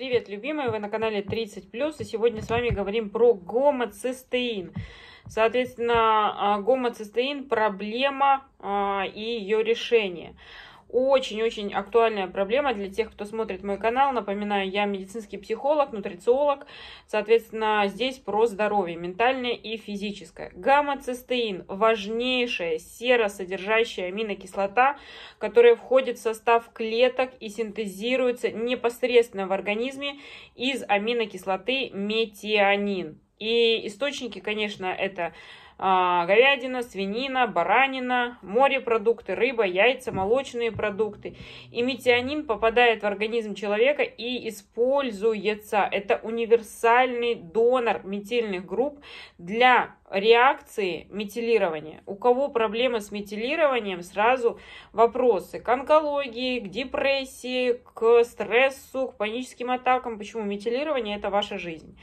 Привет, любимые! Вы на канале 30+, и сегодня с вами говорим про гомоцистеин. Соответственно, а, гомоцистеин – проблема а, и ее решение. Очень-очень актуальная проблема для тех, кто смотрит мой канал. Напоминаю, я медицинский психолог, нутрициолог. Соответственно, здесь про здоровье, ментальное и физическое. Гамма-цистеин – важнейшая серосодержащая аминокислота, которая входит в состав клеток и синтезируется непосредственно в организме из аминокислоты метионин. И источники, конечно, это а, говядина, свинина, баранина, морепродукты, рыба, яйца, молочные продукты. И метионин попадает в организм человека и используется. Это универсальный донор метильных групп для реакции метилирования. У кого проблемы с метилированием, сразу вопросы к онкологии, к депрессии, к стрессу, к паническим атакам. Почему метилирование – это ваша жизнь.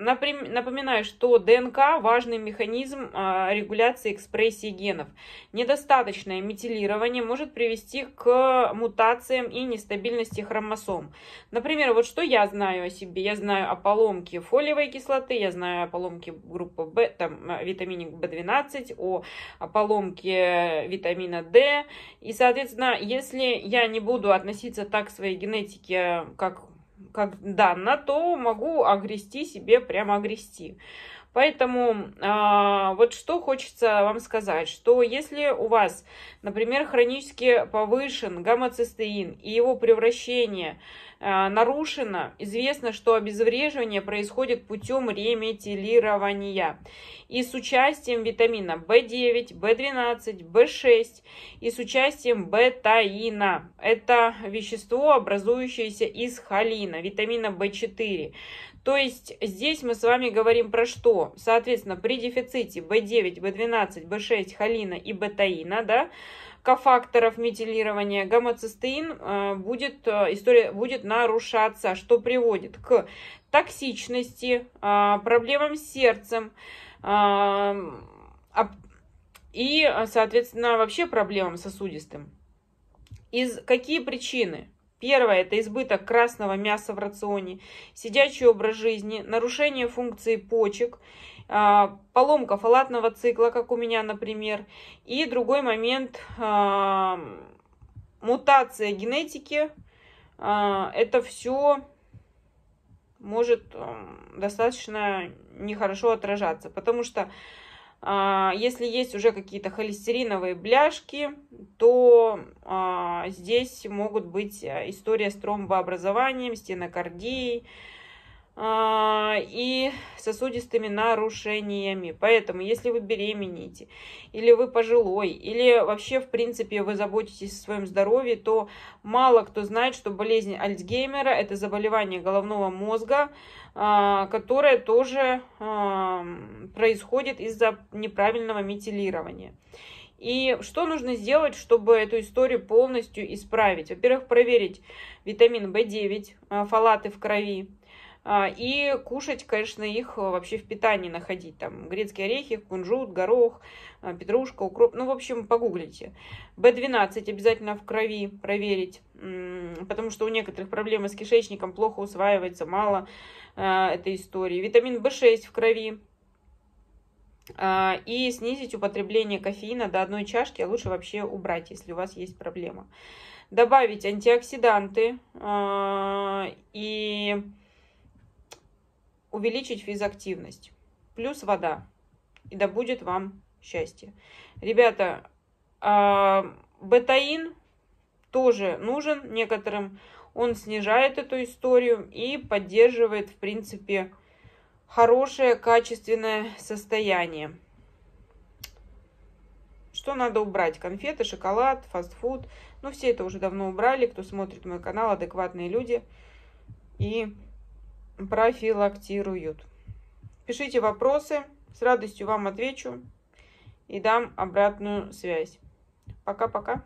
Напоминаю, что ДНК – важный механизм а, регуляции экспрессии генов. Недостаточное метилирование может привести к мутациям и нестабильности хромосом. Например, вот что я знаю о себе. Я знаю о поломке фолиевой кислоты, я знаю о поломке группы В, там, витамине В12, о, о поломке витамина D. И, соответственно, если я не буду относиться так к своей генетике, как как данно, то могу огрести себе, прямо огрести. Поэтому э, вот что хочется вам сказать, что если у вас, например, хронически повышен гомоцистеин и его превращение э, нарушено, известно, что обезвреживание происходит путем реметилирования и с участием витамина В9, В12, В6 и с участием бетаина. Это вещество, образующееся из холина, витамина В4. То есть здесь мы с вами говорим про что? Соответственно, при дефиците B9, B12, B6, холина и бетаина, да, кофакторов метилирования, гомоцистеин э, будет, э, история будет нарушаться, что приводит к токсичности, э, проблемам с сердцем э, и, соответственно, вообще проблемам сосудистым. Из какие причины? Первое – это избыток красного мяса в рационе, сидячий образ жизни, нарушение функции почек, а, поломка фалатного цикла, как у меня, например. И другой момент а, – мутация генетики. А, это все может достаточно нехорошо отражаться, потому что если есть уже какие-то холестериновые бляшки, то здесь могут быть э, история с тромбообразованием, стенокардией а, и сосудистыми нарушениями. Поэтому, если вы беременеете, или вы пожилой, или вообще, в принципе, вы заботитесь о своем здоровье, то мало кто знает, что болезнь Альцгеймера – это заболевание головного мозга, а, которое тоже а, происходит из-за неправильного метилирования. И что нужно сделать, чтобы эту историю полностью исправить? Во-первых, проверить витамин В9, а, фалаты в крови, и кушать, конечно, их вообще в питании находить. Там грецкие орехи, кунжут, горох, петрушка, укроп. Ну, в общем, погуглите. В12 обязательно в крови проверить, потому что у некоторых проблемы с кишечником, плохо усваивается, мало э, этой истории. Витамин В6 в крови. Э, и снизить употребление кофеина до одной чашки, а лучше вообще убрать, если у вас есть проблема. Добавить антиоксиданты э, и увеличить физактивность. Плюс вода. И да будет вам счастье. Ребята, бетаин тоже нужен некоторым он снижает эту историю и поддерживает, в принципе, хорошее, качественное состояние. Что надо убрать? Конфеты, шоколад, фастфуд. Ну, все это уже давно убрали. Кто смотрит мой канал, адекватные люди. И профилактируют. Пишите вопросы. С радостью вам отвечу и дам обратную связь. Пока-пока.